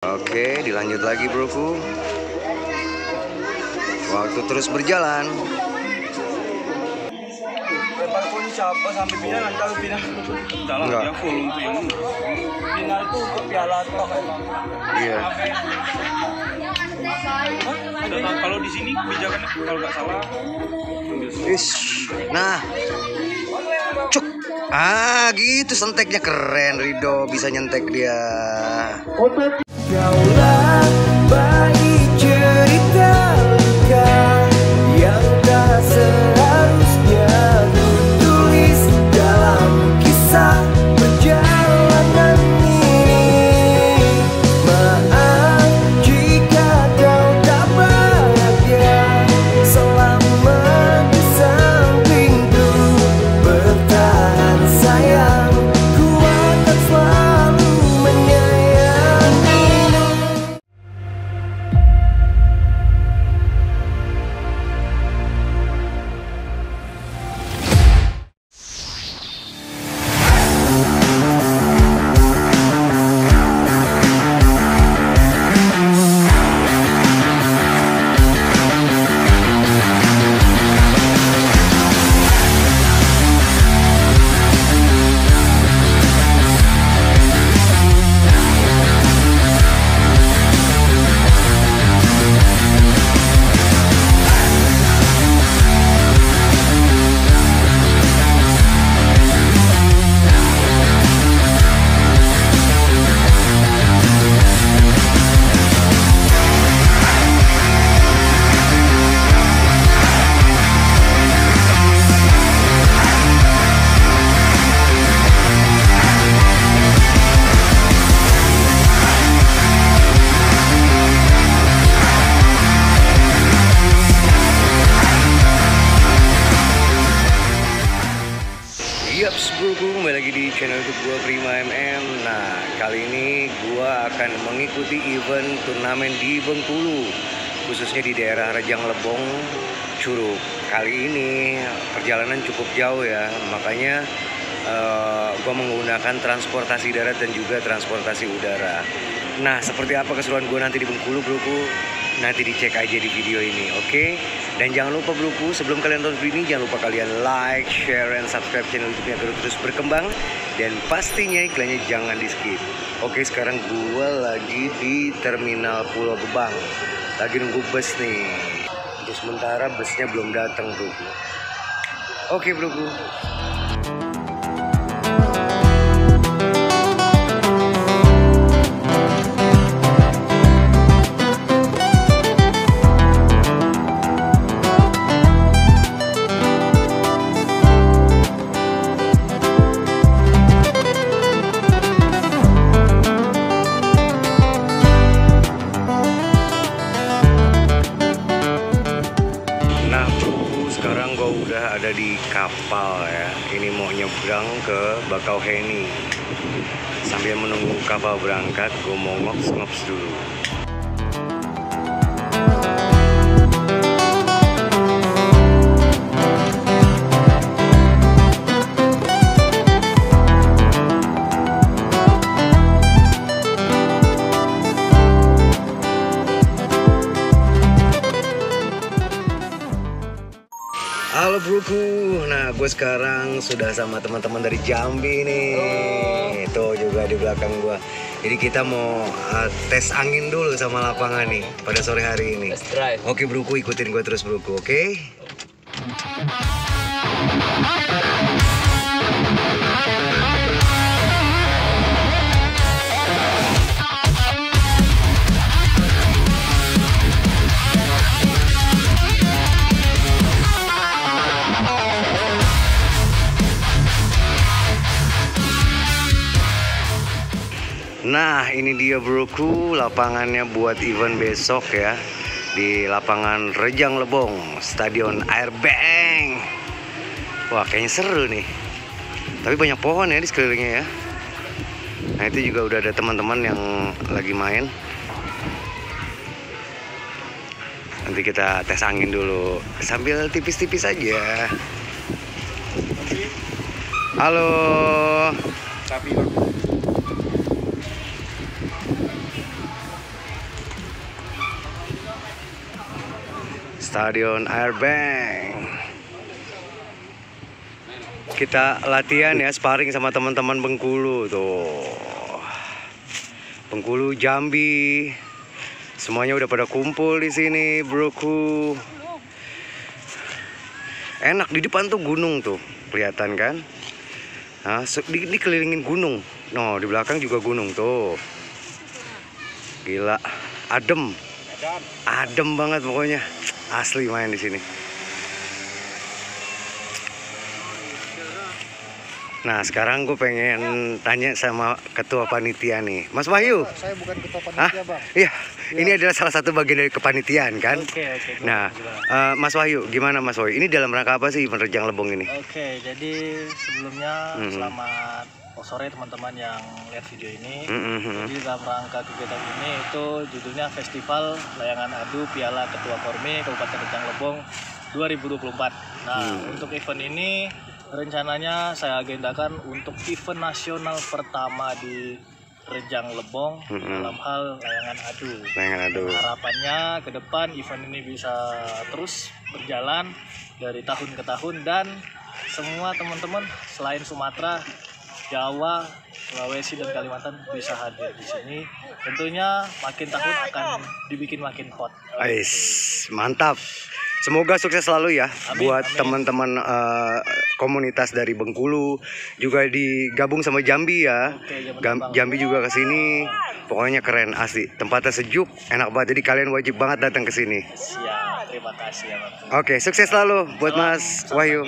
Oke, dilanjut lagi broku. Waktu terus berjalan. Lempar kunci apa sampai final nanti aku final dalam Enggak. yang full untuk yang final itu untuk piala toh emang. Iya. Kalau di sini kalau nggak salah Ish. Nah. Cuk. Ah, gitu senteknya keren Rido bisa nyentek dia. Kaulah bagi khususnya di daerah Rejang Lebong, Curug. Kali ini perjalanan cukup jauh ya, makanya eh, gua menggunakan transportasi darat dan juga transportasi udara. Nah, seperti apa keseruan gua nanti di Bengkulu, broku? Nanti dicek aja di video ini, oke? Dan jangan lupa broku, sebelum kalian nonton video ini, jangan lupa kalian like, share, dan subscribe channel YouTube-nya agar terus berkembang. Dan pastinya iklannya jangan di skip. Oke, sekarang gua lagi di Terminal Pulau Gebang. Lagi nunggu bus nih. Untuk sementara busnya belum datang, broku. Oke, broku. Nah, berangkat, gue mau ngops-ngops dulu. Halo broku, nah gue sekarang sudah sama teman-teman dari Jambi nih. Tuh juga di belakang gue. Jadi kita mau uh, tes angin dulu sama lapangan nih pada sore hari ini. Oke broku, ikutin gue terus broku, oke? Nah, ini dia broku lapangannya buat event besok ya di lapangan Rejang Lebong, Stadion Airbang. Wah, kayaknya seru nih. Tapi banyak pohon ya di sekelilingnya ya. Nah, itu juga udah ada teman-teman yang lagi main. Nanti kita tes angin dulu sambil tipis-tipis aja. Halo. Tapi Stadion Airbang. Kita latihan ya sparring sama teman-teman Bengkulu tuh. Bengkulu Jambi. Semuanya udah pada kumpul di sini, broku. Enak di depan tuh gunung tuh, kelihatan kan? Nah, di, dikelilingin gunung. No, di belakang juga gunung tuh. Gila, adem. Adem banget pokoknya. Asli main di sini. Nah, sekarang gue pengen tanya sama ketua panitia nih. Mas Wahyu. Saya bukan ketua Hah? panitia, Bang. Iya, ini adalah salah satu bagian dari kepanitiaan kan? Oke, oke. gimana, Nah, gimana? eh, Mas Wahyu, gimana Mas Wahyu? Ini dalam rangka apa sih event Rejang Lebong ini? Oke, jadi sebelumnya Hmm. selamat sore teman-teman yang lihat video ini. Mm-mm. Jadi dalam rangka kegiatan ini itu judulnya Festival Layangan Adu Piala Ketua Kormi Kabupaten Rejang Lebong 2024. Nah, Hmm. untuk event ini rencananya saya agendakan untuk event nasional pertama di Rejang Lebong Mm-mm. dalam hal layangan adu. Layangan adu. Harapannya ke depan event ini bisa terus berjalan dari tahun ke tahun dan semua teman-teman selain Sumatera, Jawa, Sulawesi dan Kalimantan bisa hadir di sini. Tentunya makin tahun akan dibikin makin hot. Ais, mantap. Semoga sukses selalu ya Amin, buat teman-teman eh, komunitas dari Bengkulu juga digabung sama Jambi ya. Oke, ya Gam- banget. Jambi juga ke sini. Pokoknya keren asli. Tempatnya sejuk, enak banget. Jadi kalian wajib banget datang ke sini. Siap, terima kasih ya Bang. Oke, sukses selalu buat Mas Wahyu.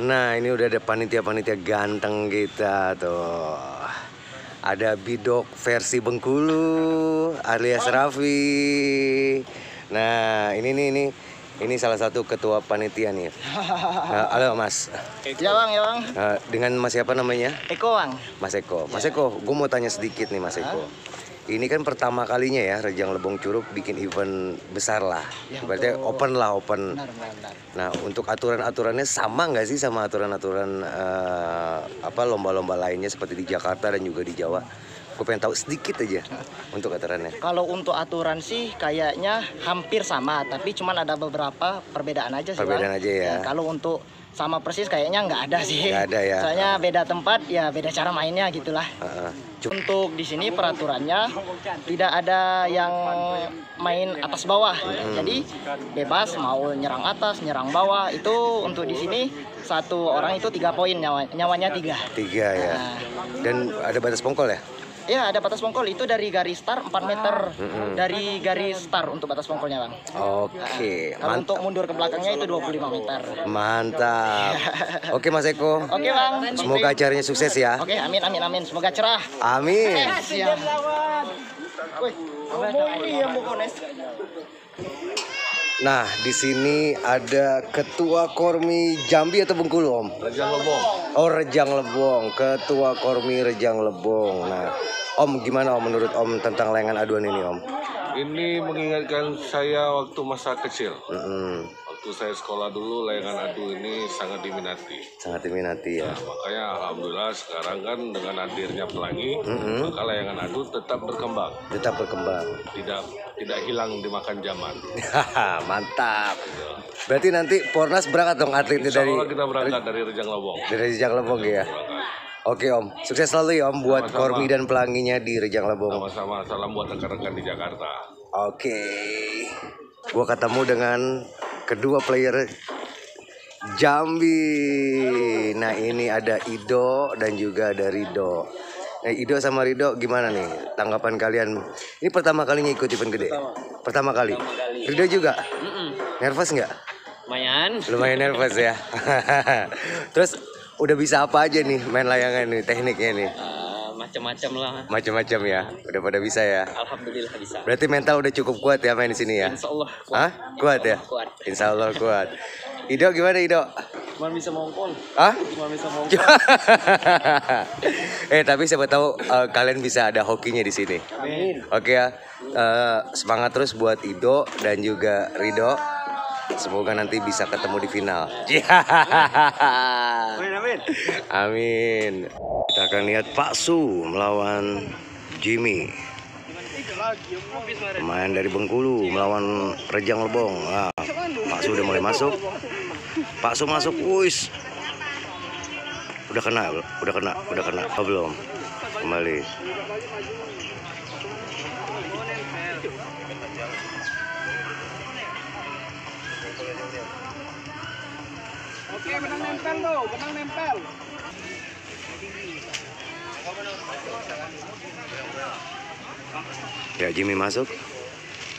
Nah, ini udah ada panitia-panitia ganteng kita tuh. Ada Bidok versi Bengkulu, alias Raffi. Nah, ini nih ini ini salah satu ketua panitia nih. Nah, halo Mas. Ya bang, ya bang. Nah, dengan Mas siapa namanya? Eko bang. Mas Eko. Mas Eko, gue mau tanya sedikit nih Mas Eko. Ini kan pertama kalinya ya Rejang Lebong Curug bikin event besar lah. Ya, Berarti open lah, open. Benar, benar. Nah, untuk aturan-aturannya sama nggak sih sama aturan-aturan eh, apa lomba-lomba lainnya seperti di Jakarta dan juga di Jawa? Gue pengen tahu sedikit aja untuk aturannya. Kalau untuk aturan sih kayaknya hampir sama, tapi cuman ada beberapa perbedaan aja sih Perbedaan bang. aja ya. Kalau untuk sama persis kayaknya nggak ada sih. Nggak ada ya. Soalnya beda tempat, ya beda cara mainnya gitulah. Heeh. Cuk- Untuk di sini peraturannya tidak ada yang main atas bawah. Jadi bebas mau nyerang atas, nyerang bawah. Itu untuk di sini satu orang itu tiga poin nyawa, nyawanya tiga. tiga ya. Nah, Dan ada batas pongkol ya? Iya ada batas pongkol itu dari garis start 4 meter dari garis start untuk batas pongkolnya bang. Oke, Kalau mantap. untuk mundur ke belakangnya itu 25 meter. Mantap. Oke Mas Eko. Oke bang. Semoga acaranya sukses ya. Oke amin amin amin semoga cerah. Amin. Siap. Wih, mau ini yang mau kones. Nah, di sini ada Ketua Kormi Jambi atau Bengkulu, Om? Rejang Lebong. Oh, Rejang Lebong. Ketua Kormi Rejang Lebong. Nah, Om gimana Om menurut Om tentang layangan aduan ini, Om? Ini mengingatkan saya waktu masa kecil. Mm-mm. Waktu saya sekolah dulu, layangan adu ini sangat diminati. sangat diminati ya. Nah, makanya alhamdulillah sekarang kan dengan hadirnya pelangi, maka layangan adu tetap berkembang, Tetap berkembang. tidak tidak hilang dimakan zaman. Mantap. Berarti nanti Pornas berangkat dong atletnya dari kita berangkat dari Rejang Lobong. dari Rejang Lebong ya. Oke Om, sukses selalu ya Om buat Sama-sama. Kormi dan pelanginya di Rejang Lebong. Sama-sama salam buat rekan-rekan di Jakarta. Oke. Gua ketemu dengan kedua player Jambi. Nah, ini ada Ido dan juga ada Rido. Nah, Ido sama Rido gimana nih tanggapan kalian? Ini pertama kalinya ikut event gede. Pertama, kali. Rido juga. Nervous nggak? lumayan Lumayan nervous ya. Terus udah bisa apa aja nih main layangan nih tekniknya nih? Macam-macam lah Macam-macam ya. Udah pada bisa ya. alhamdulillah bisa Berarti mental udah cukup kuat ya main di sini ya? insya Allah Hah? Kuat ya? kuat Insya Allah kuat. Ido gimana Ido? Cuma bisa mongkol, Hah? cuma bisa mongkol. eh tapi siapa tahu eh, kalian bisa ada hokinya di sini. Oke ya. Eh, semangat terus buat Ido dan juga Rido. Semoga nanti bisa ketemu di final. Amin, amin. Amin. Kita akan lihat Pak Su melawan Jimmy. Pemain dari Bengkulu melawan Rejang Lebong. Nah, Pak Su udah mulai masuk. Pak Su masuk, wuis. Udah kena, udah kena, udah kena. Oh, belum. Kembali. Benang nempel tuh, benang nempel. Ya Jimmy masuk.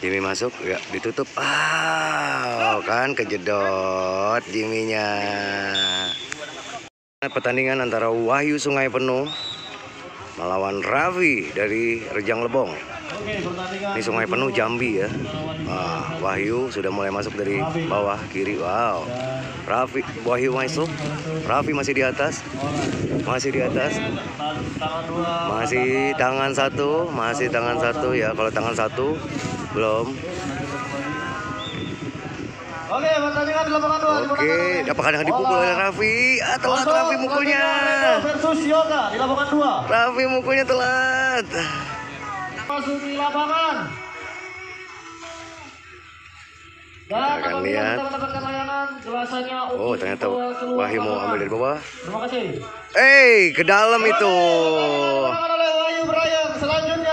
Jimmy masuk, ya ditutup. Ah, kan kejedot Jimmy-nya. Pertandingan antara Wahyu Sungai Penuh melawan Raffi dari Rejang Lebong. Ini Sungai Penuh Jambi ya. Ah, Wahyu sudah mulai masuk dari bawah kiri. Wow. Raffi Wahyu masuk. Raffi masih di atas. Masih di atas. Masih tangan satu, masih tangan satu ya. Kalau tangan satu belum. Oke. Oke, apakah dengan dipukul oleh Raffi? Ah, telat Raffi mukulnya. Versus Yoga di lapangan. Raffi mukulnya telat. Masuk di lapangan. Kita akan lihat. Oh, ternyata Wahyu mau ambil dari bawah. Terima kasih. Eh, ke dalam itu.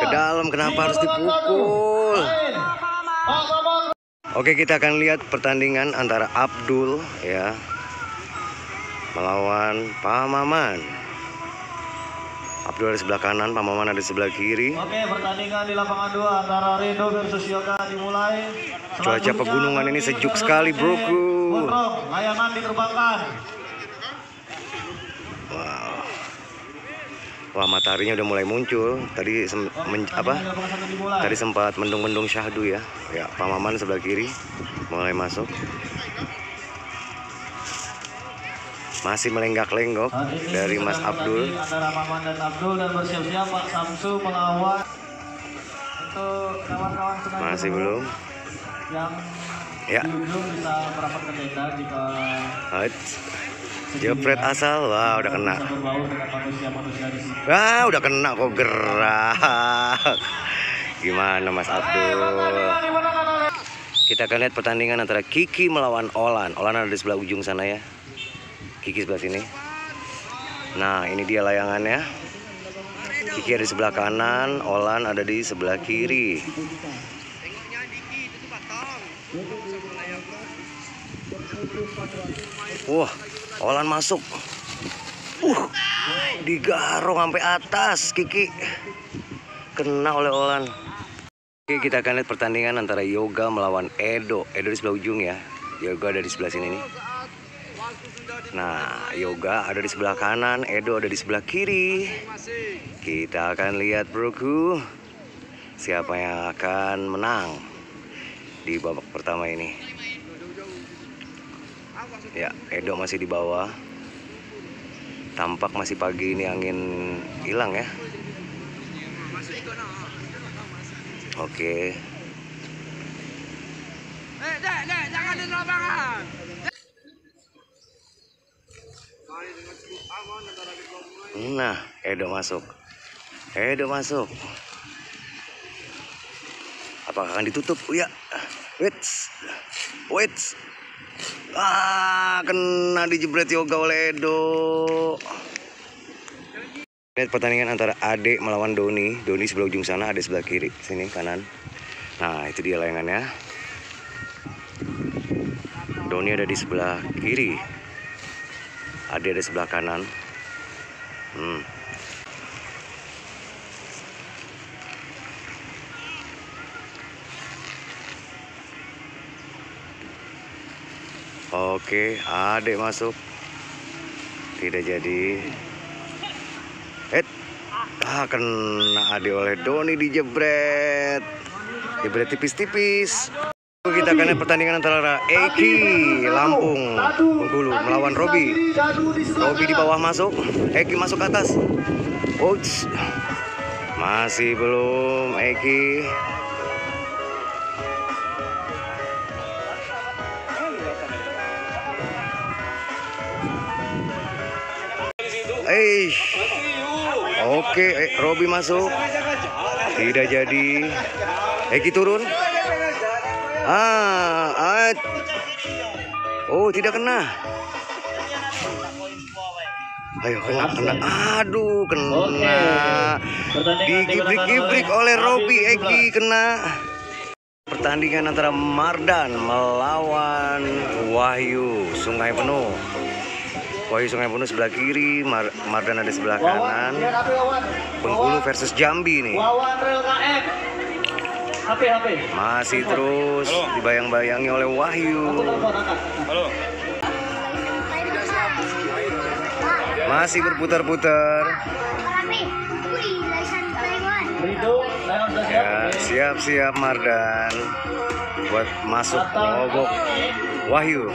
Ke dalam kenapa harus dipukul? Oke, kita akan lihat pertandingan antara Abdul ya melawan Pak Maman. Abdul ada di sebelah kanan, Pak Maman ada di sebelah kiri. Oke, pertandingan di lapangan 2 antara Rendo versus Yoga dimulai. Cuaca pegunungan ini sejuk sekali, broku. Gondrong, layangan diterbangkan. Wow. Wah, mataharinya udah mulai muncul. Tadi sem- men- apa? Tadi sempat mendung-mendung syahdu ya. Ya, Pak Maman sebelah kiri mulai masuk. Masih melenggak-lenggok dari Mas Abdul. Antara Abdul dan bersiap-siap Pak Samsu melawan untuk kawan-kawan Masih belum. yang Ya. di ujung bisa merapat ke tenda jika. Jepret asal, wah udah kena. Wah, udah kena kok gerak. Gimana Mas Abdul? Kita akan lihat pertandingan antara Kiki melawan Olan. Olan ada di sebelah ujung sana ya. Kiki sebelah sini. Nah, ini dia layangannya. Kiki ada di sebelah kanan, Olan ada di sebelah kiri. Wah, Olan masuk. Uh, digarong sampai atas Kiki. Kena oleh Olan. Oke, kita akan lihat pertandingan antara Yoga melawan Edo. Edo di sebelah ujung ya. Yoga ada di sebelah sini nih. Nah, Yoga ada di sebelah kanan, Edo ada di sebelah kiri. Kita akan lihat broku siapa yang akan menang di babak pertama ini. Ya, Edo masih di bawah. Tampak masih pagi ini angin hilang ya. Oke. Nah, Edo masuk. Edo masuk. Apakah akan ditutup? Oh, ya. Wait. Wait. Ah, kena dijebret yoga oleh Edo. Lihat pertandingan antara Ade melawan Doni. Doni sebelah ujung sana, Ade sebelah kiri. Sini kanan. Nah, itu dia layangannya. Doni ada di sebelah kiri. Ada di sebelah kanan. Hmm. Oke, Ade masuk. Tidak jadi. Eh, ah kena Ade oleh Doni dijebret. Jebret tipis-tipis. Kita akan pertandingan antara Eki Lampung Bengkulu melawan Robi. Robi di bawah masuk, Eki masuk ke atas. Ouch. Masih belum Eki. Eish. Oke, eh, Robi masuk. Tidak jadi. Eki turun. Ah, ah. Oh, tidak kena. Ayo kena, kena. Aduh, kena. Dikibrik-kibrik oleh Robi Eki kena. Pertandingan antara Mardan melawan Wahyu Sungai Penuh. Wahyu Sungai Penuh sebelah kiri, Mar- Mardan ada sebelah kanan. Bengkulu versus Jambi nih. HP HP. Masih terus dibayang-bayangi oleh Wahyu. Halo. Masih berputar-putar. Ya, siap-siap Mardan buat masuk ngobok Wahyu.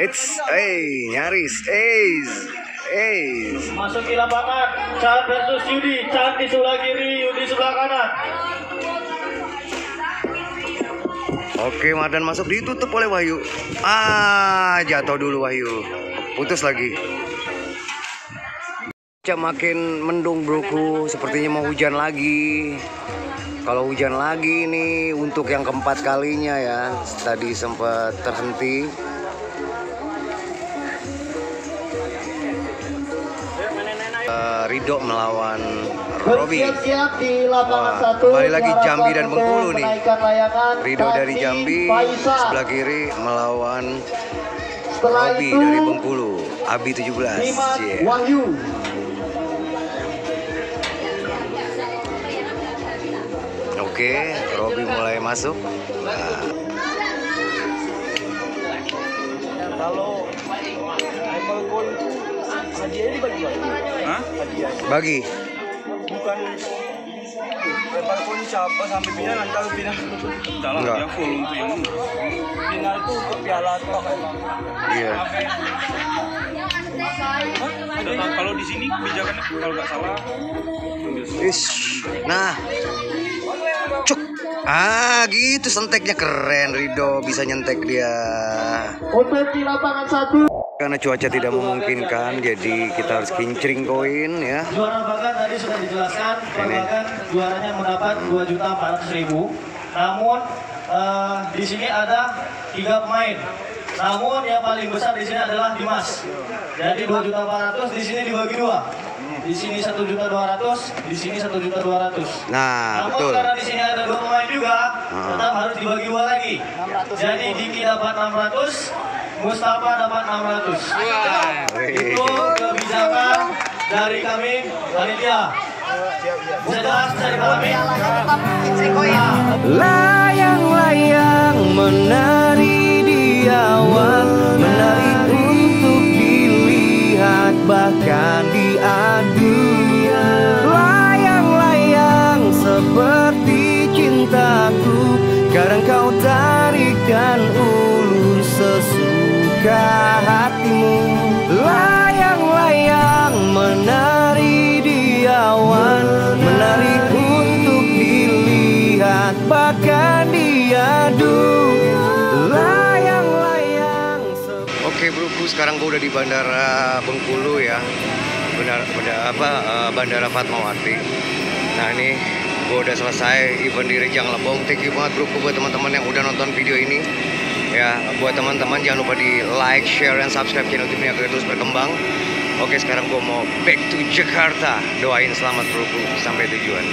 It's eh nyaris, eh, eh. masuk di lapangan. Chan versus Yudi. Chan di sebelah kiri, Yudi sebelah kanan. Oke, Mardan masuk ditutup oleh Wahyu. Ah, jatuh dulu Wahyu. Putus lagi. Makin mendung broku, sepertinya mau hujan lagi. Kalau hujan lagi nih untuk yang keempat kalinya ya. Tadi sempat terhenti. Ridho melawan Robi. Bersiap-siap di lapangan Wah, satu. kembali lagi Jambi dan Bengkulu nih. Ridho dari Jambi, sebelah kiri melawan Setelah Robi itu dari Bengkulu. Abi 17. Dimas Yeah. Wahyu. Oke, Robi mulai masuk. Nah, bagi. Bukan lempar ini siapa sampai final nanti kalau final. Enggak. yang full untuk yang final itu untuk piala atau Iya. kalau di sini kebijakannya kalau nggak salah Ish. Nah. Cuk. Ah, gitu senteknya keren Ridho bisa nyentek dia. Untuk di lapangan satu. Karena cuaca tidak memungkinkan, jadi kita harus kincring koin ya. Juara bahkan tadi sudah dijelaskan, Ini. bahkan juaranya mendapat 2 juta 400 ribu. Namun eh, di sini ada tiga pemain. Namun yang paling besar di sini adalah Dimas. Jadi 2 juta 400 di sini dibagi dua. Di sini 1 juta 200, di sini 1 juta 200. Nah, Namun betul. karena di sini ada dua pemain juga, Ah. tetap harus dibagi dua lagi. Jadi Diki dapat 600, Mustafa dapat 600. Wih. Itu kebijakan dari kami panitia. Bisa jelas bisa dipahami? Layang-layang menari di awan Menari untuk dilihat bahkan diadu Layang-layang seperti cintaku Kadang kau tarik dan Sekarang gue udah di Bandara Bengkulu ya. Bandara, bandara apa? eh, Bandara Fatmawati. Nah ini gue udah selesai event di Rejang Lebong. Thank you banget broku buat teman-teman yang udah nonton video ini. Ya, buat teman-teman jangan lupa di like, share, dan subscribe channel TV agar terus berkembang. Oke, sekarang gue mau back to Jakarta. Doain selamat broku sampai tujuan.